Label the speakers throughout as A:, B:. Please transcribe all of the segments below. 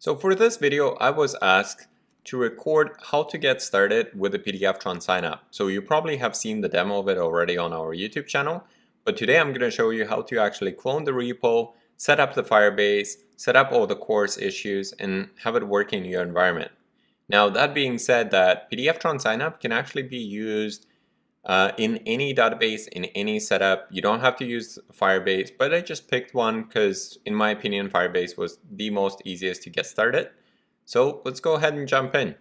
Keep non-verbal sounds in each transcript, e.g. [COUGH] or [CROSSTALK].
A: So for this video, I was asked to record how to get started with the PDFtron sign app. So you probably have seen the demo of it already on our YouTube channel, but today I'm going to show you how to actually clone the repo, set up the Firebase, set up all the CORS issues, and have it work in your environment. Now that being said that PDFtron sign app can actually be used uh, in any database, in any setup. You don't have to use Firebase, but I just picked one because in my opinion, Firebase was the most easiest to get started. So let's go ahead and jump in.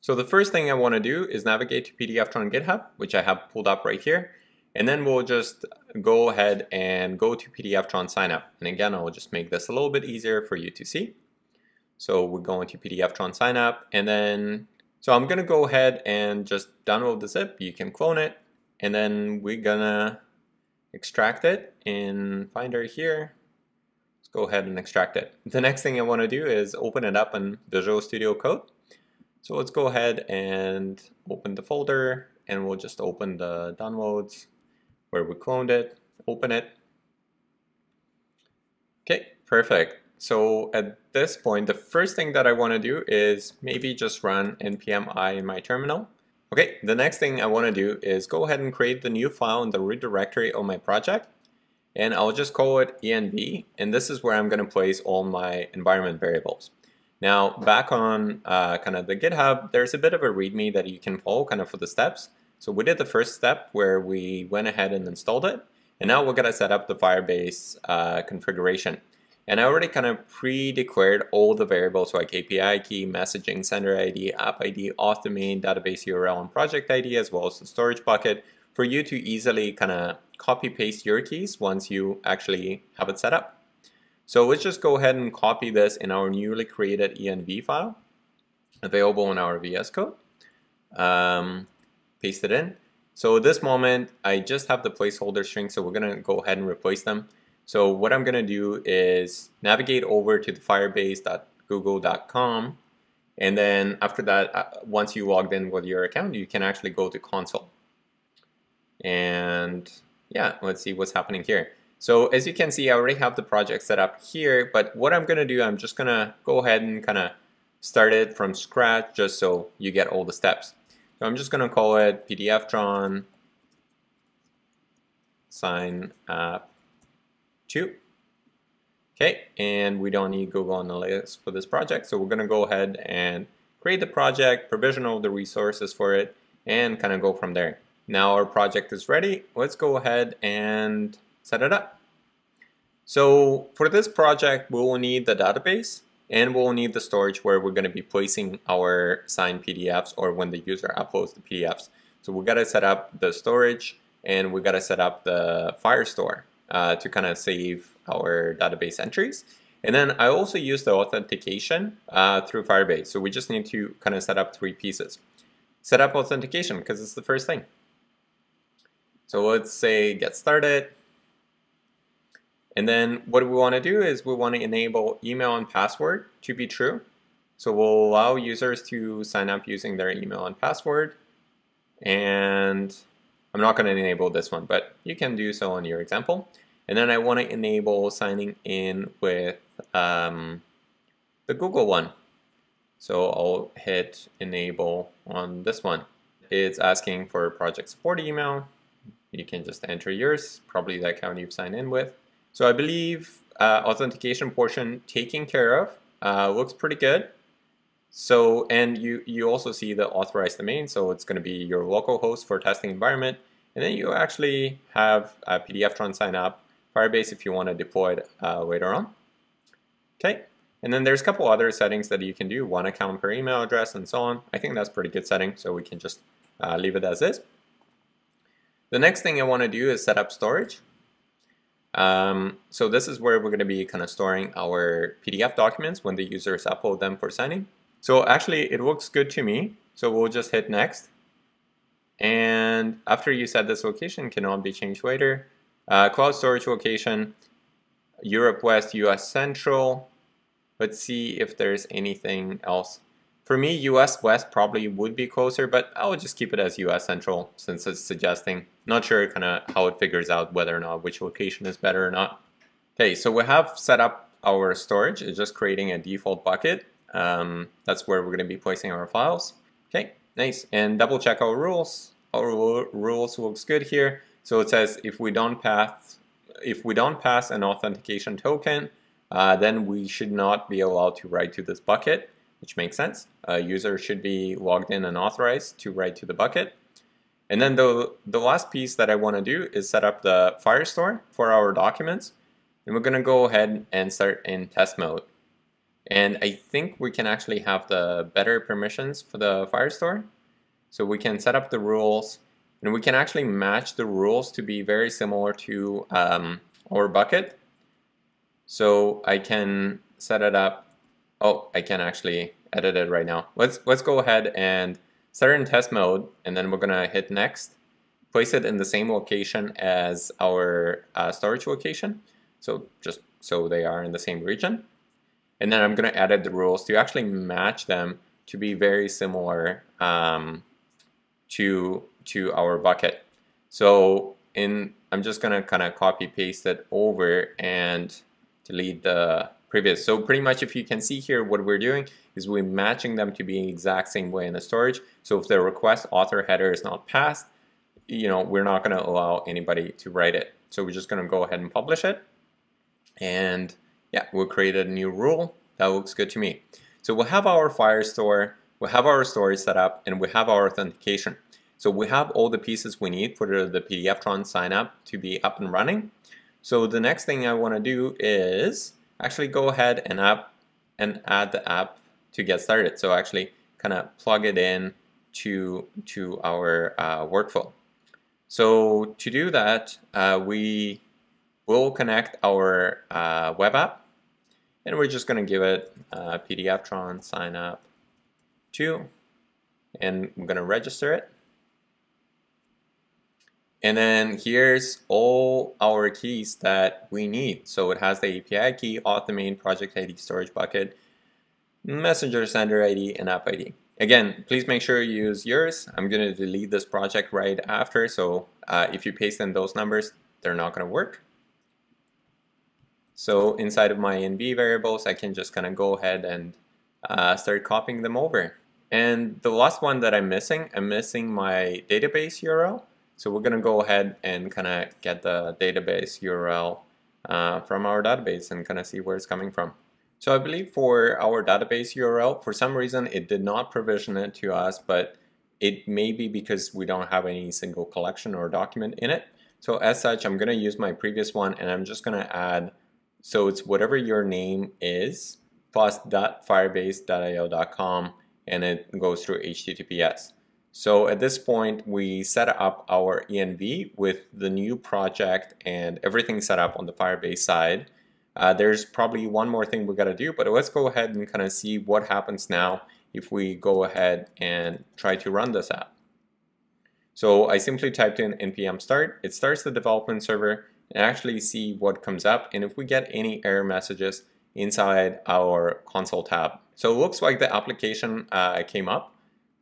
A: So the first thing I want to do is navigate to PDFtron GitHub, which I have pulled up right here. And then we'll just go ahead and go to PDFtron sign app. And again, I'll just make this a little bit easier for you to see. So we're going to PDFtron sign app and then so I'm gonna go ahead and just download the zip. You can clone it and then we're gonna extract it in Finder here. Let's go ahead and extract it. The next thing I wanna do is open it up in Visual Studio Code. So let's go ahead and open the folder and we'll just open the downloads where we cloned it, open it. Okay, perfect. So at this point, the first thing that I want to do is maybe just run npm i in my terminal. Okay, the next thing I want to do is go ahead and create the new file in the root directory of my project. And I'll just call it env, and this is where I'm going to place all my environment variables. Now, back on uh, kind of the GitHub, there's a bit of a README that you can follow kind of for the steps. So we did the first step where we went ahead and installed it, and now we're going to set up the Firebase uh, configuration. And I already kind of pre-declared all the variables like API key, messaging, sender ID, app ID, auth domain, database URL, and project ID, as well as the storage bucket for you to easily kind of copy paste your keys once you actually have it set up. So let's just go ahead and copy this in our newly created env file available in our VS Code. Um, paste it in. So at this moment, I just have the placeholder string, so we're gonna go ahead and replace them. So what I'm going to do is navigate over to the firebase.google.com and then after that, uh, once you logged in with your account, you can actually go to console. And yeah, let's see what's happening here. So as you can see, I already have the project set up here, but what I'm going to do, I'm just going to go ahead and kind of start it from scratch just so you get all the steps. So I'm just going to call it PDFtron sign app 2. Okay, and we don't need Google Analytics for this project, so we're going to go ahead and create the project, provision all the resources for it, and kind of go from there. Now our project is ready. Let's go ahead and set it up. So for this project, we will need the database and we'll need the storage where we're going to be placing our signed PDFs or when the user uploads the PDFs. So we got to set up the storage and we got to set up the Firestore uh, to kind of save our database entries. And then I also use the authentication uh, through Firebase. So we just need to kind of set up three pieces. Set up authentication because it's the first thing. So let's say get started. And then what we want to do is we want to enable email and password to be true. So we'll allow users to sign up using their email and password. And I'm not going to enable this one, but you can do so on your example. And then I want to enable signing in with um, the Google one. So I'll hit enable on this one. It's asking for project support email. You can just enter yours, probably the account you've signed in with. So I believe uh, authentication portion taken care of. Uh, looks pretty good. So, and you, you also see the authorized domain, so it's going to be your local host for testing environment. And then you actually have a PDFtron sign app, Firebase if you want to deploy it uh, later on. Okay, and then there's a couple other settings that you can do, one account per email address and so on. I think that's pretty good setting, so we can just uh, leave it as is. The next thing I want to do is set up storage. Um, so this is where we're going to be kind of storing our PDF documents when the users upload them for signing. So actually it looks good to me. So we'll just hit next. And after you set this location, cannot be changed later. Uh, cloud storage location, Europe West, US Central. Let's see if there's anything else. For me, US West probably would be closer, but I would just keep it as US Central since it's suggesting. Not sure kind of how it figures out whether or not which location is better or not. Okay, so we have set up our storage. It's just creating a default bucket. Um, that's where we're going to be placing our files. Okay, nice. And double check our rules. Our rules looks good here. So it says if we don't pass, if we don't pass an authentication token, uh, then we should not be allowed to write to this bucket, which makes sense. A user should be logged in and authorized to write to the bucket. And then the, the last piece that I want to do is set up the Firestore for our documents. And we're going to go ahead and start in test mode. And I think we can actually have the better permissions for the Firestore. So we can set up the rules and we can actually match the rules to be very similar to um, our bucket. So I can set it up. Oh, I can actually edit it right now. Let's let's go ahead and set it in test mode, and then we're gonna hit next. Place it in the same location as our uh, storage location. So just so they are in the same region. And then I'm gonna edit the rules to actually match them to be very similar um, to to our bucket. So in I'm just gonna kind of copy paste it over and delete the previous. So pretty much if you can see here what we're doing is we're matching them to be the exact same way in the storage. So if the request author header is not passed, you know, we're not gonna allow anybody to write it. So we're just gonna go ahead and publish it. And yeah, we'll create a new rule. That looks good to me. So we'll have our Firestore, we'll have our storage set up, and we have our authentication. So we have all the pieces we need for the, the PDFtron sign app to be up and running. So the next thing I want to do is actually go ahead and app and add the app to get started. So actually kind of plug it in to, to our uh, workflow. So to do that, uh, we will connect our uh, web app and we're just going to give it uh, PDFtron sign app to and I'm going to register it. And then here's all our keys that we need. So it has the API key, auth domain, project ID, storage bucket, messenger sender ID, and app ID. Again, please make sure you use yours. I'm going to delete this project right after. So uh, if you paste in those numbers, they're not going to work. So inside of my env variables, I can just kind of go ahead and uh, start copying them over. And the last one that I'm missing, I'm missing my database URL. So we're going to go ahead and kind of get the database URL uh, from our database and kind of see where it's coming from. So I believe for our database URL, for some reason it did not provision it to us, but it may be because we don't have any single collection or document in it. So as such, I'm going to use my previous one and I'm just going to add, so it's whatever your name is, plus .firebase.io.com and it goes through HTTPS. So at this point, we set up our ENV with the new project and everything set up on the Firebase side. Uh, there's probably one more thing we got to do, but let's go ahead and kind of see what happens now if we go ahead and try to run this app. So I simply typed in npm start. It starts the development server and actually see what comes up and if we get any error messages inside our console tab. So it looks like the application uh, came up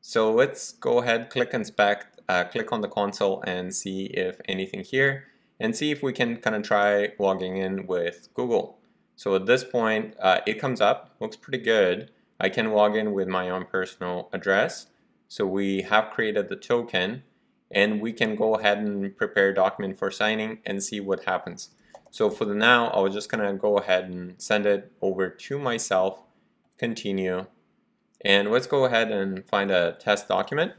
A: so let's go ahead, click inspect, uh, click on the console and see if anything here and see if we can kind of try logging in with Google. So at this point, uh, it comes up, looks pretty good. I can log in with my own personal address. So we have created the token and we can go ahead and prepare a document for signing and see what happens. So for the now, I was just gonna go ahead and send it over to myself, continue, and let's go ahead and find a test document.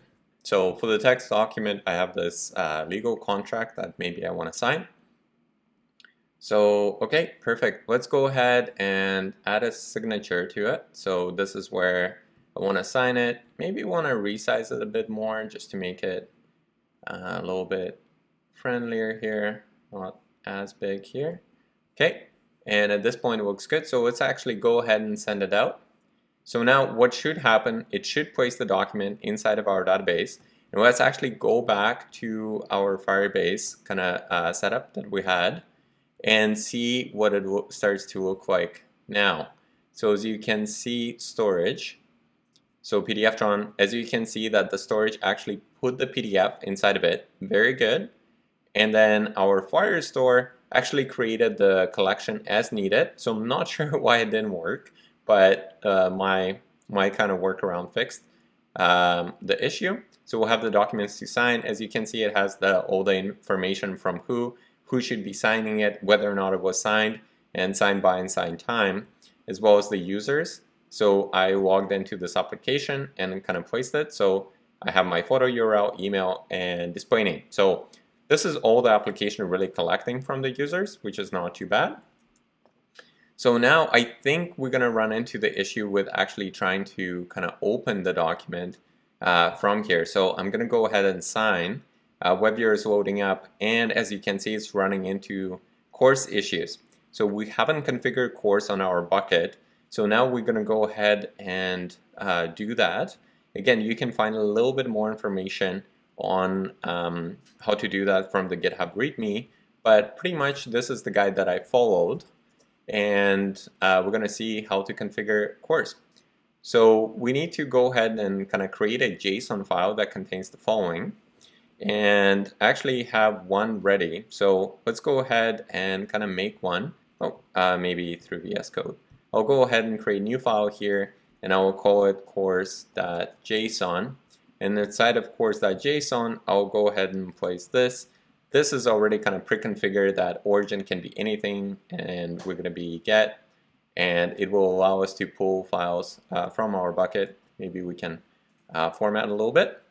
A: So for the text document, I have this uh, legal contract that maybe I want to sign. So, okay, perfect. Let's go ahead and add a signature to it. So this is where I want to sign it. Maybe want to resize it a bit more just to make it a little bit friendlier here, not as big here. Okay, and at this point it looks good. So let's actually go ahead and send it out. So now what should happen, it should place the document inside of our database. And let's actually go back to our Firebase kind of uh, setup that we had and see what it starts to look like now. So as you can see storage, so PDFtron, as you can see that the storage actually put the PDF inside of it, very good. And then our Firestore actually created the collection as needed. So I'm not [LAUGHS] sure why it didn't work, but uh, my, my kind of workaround fixed um, the issue. So we'll have the documents to sign. As you can see, it has the all the information from who, who should be signing it, whether or not it was signed, and signed by and signed time, as well as the users. So I logged into this application and kind of placed it. So I have my photo URL, email, and display name. So this is all the application really collecting from the users, which is not too bad. So now I think we're going to run into the issue with actually trying to kind of open the document uh, from here. So I'm going to go ahead and sign. Uh, is loading up and as you can see it's running into CORS issues. So we haven't configured CORS on our bucket. So now we're going to go ahead and uh, do that. Again, you can find a little bit more information on um, how to do that from the GitHub README, but pretty much this is the guide that I followed and uh, we're going to see how to configure CORS. So we need to go ahead and kind of create a JSON file that contains the following and actually have one ready. So let's go ahead and kind of make one. Oh, uh, maybe through VS Code. I'll go ahead and create a new file here and I will call it cors.json. And inside of cors.json, I'll go ahead and place this this is already kind of pre-configured that origin can be anything and we're going to be get and it will allow us to pull files uh, from our bucket. Maybe we can uh, format a little bit.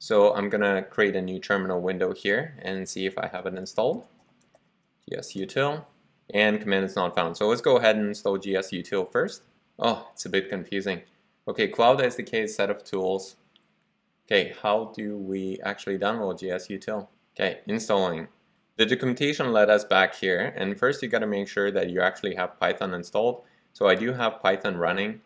A: So I'm going to create a new terminal window here and see if I have it installed. gsutil and command is not found. So let's go ahead and install gsutil first. Oh, it's a bit confusing. Okay, Cloud SDK set of tools. Okay, how do we actually download gsutil? Okay, installing. The documentation led us back here, and first you got to make sure that you actually have Python installed. So I do have Python running,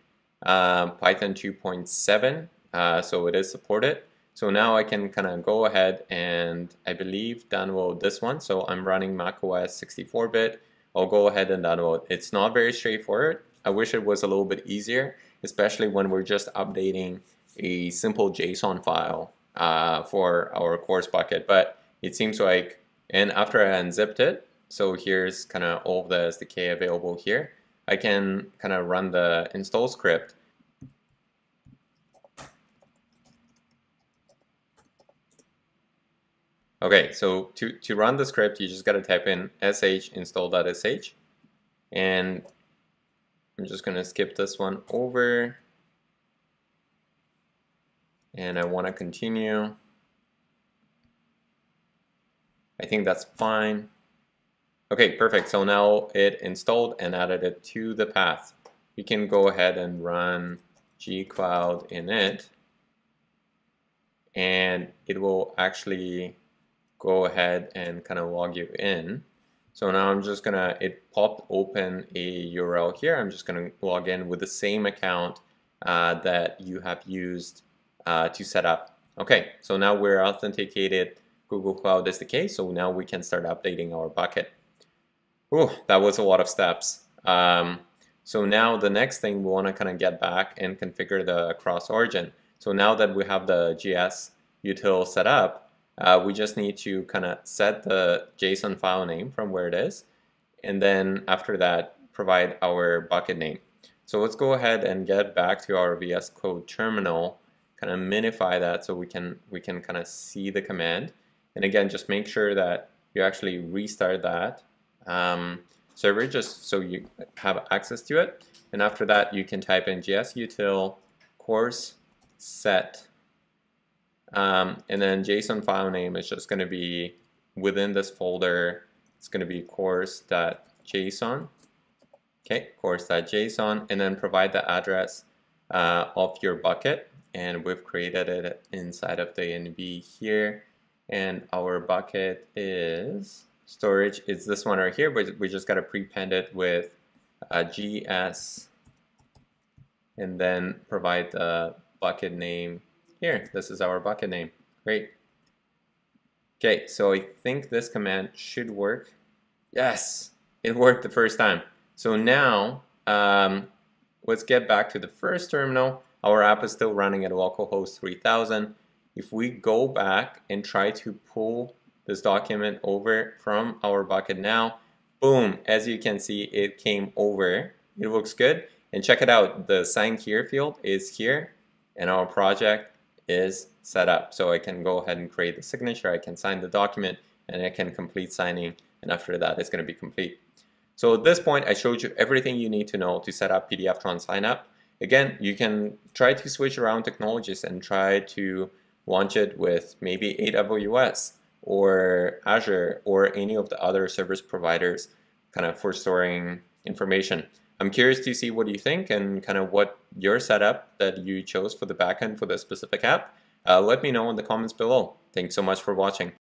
A: uh, Python 2.7, uh, so it is supported. So now I can kind of go ahead and I believe download this one. So I'm running macOS 64-bit. I'll go ahead and download. It's not very straightforward. I wish it was a little bit easier, especially when we're just updating a simple JSON file uh, for our CORS bucket. But it seems like, and after I unzipped it, so here's kind of all the SDK available here, I can kind of run the install script Okay, so to, to run the script, you just got to type in sh install.sh. And I'm just going to skip this one over. And I want to continue. I think that's fine. Okay, perfect. So now it installed and added it to the path. We can go ahead and run gcloud init and it will actually go ahead and kind of log you in. So now I'm just gonna, it popped open a URL here. I'm just gonna log in with the same account uh, that you have used uh, to set up. Okay, so now we're authenticated Google Cloud SDK. So now we can start updating our bucket. Ooh, that was a lot of steps. Um, so now the next thing we want to kind of get back and configure the cross origin. So now that we have the GS util set up, uh, we just need to kind of set the JSON file name from where it is. And then after that, provide our bucket name. So let's go ahead and get back to our VS Code terminal, kind of minify that so we can, we can kind of see the command. And again, just make sure that you actually restart that um, server just so you have access to it. And after that, you can type in gsutil cors set. Um, and then JSON file name is just going to be within this folder. It's going to be cors.json. Okay, cors.json, and then provide the address uh, of your bucket. And we've created it inside of the env here and our bucket is storage it's this one right here but we just got to prepend it with a gs and then provide the bucket name here this is our bucket name great okay so I think this command should work yes it worked the first time so now um, let's get back to the first terminal our app is still running at localhost 3000 if we go back and try to pull this document over from our bucket now. Boom, as you can see, it came over. It looks good. And check it out, the sign here field is here and our project is set up. So I can go ahead and create the signature, I can sign the document, and I can complete signing, and after that it's going to be complete. So at this point, I showed you everything you need to know to set up PDFtron sign app. Again, you can try to switch around technologies and try to launch it with maybe AWS or Azure or any of the other service providers kind of for storing information. I'm curious to see what you think and kind of what your setup that you chose for the backend for this specific app. Uh, let me know in the comments below. Thanks so much for watching.